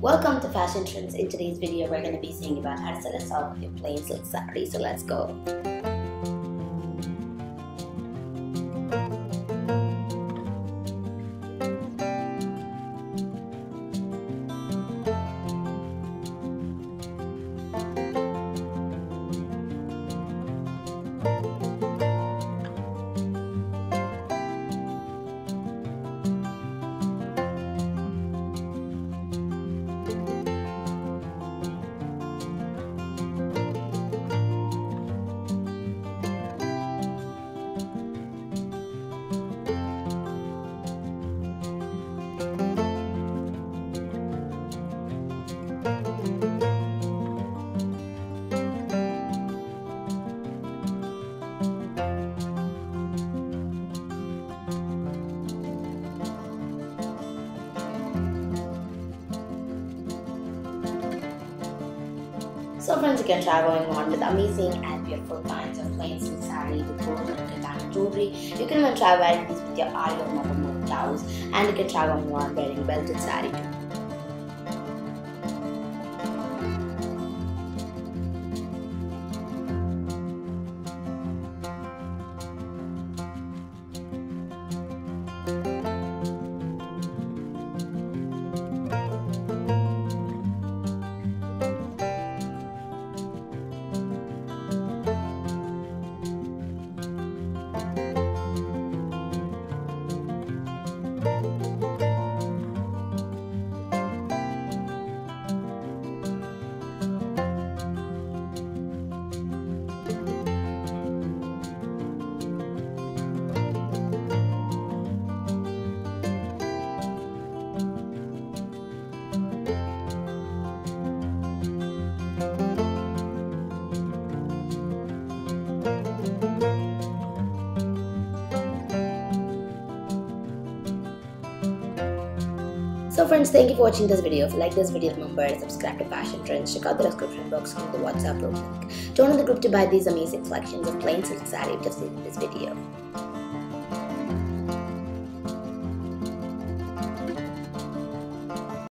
Welcome to Fashion Trends. In today's video, we're going to be seeing about how to set a style with your plain silk sari. So let's go. So friends, you can try going on with amazing and beautiful kinds of plain silk saree with gold and diamond jewelry. You can even try wearing these with your eye or mother blouse and you can try going on wearing belted saree too. Bye. So friends, thank you for watching this video. If you like this video, remember to subscribe to Fashion Trends. Check out the description box on the WhatsApp group link. Join the group to buy these amazing collections of plain silk saree just in this video.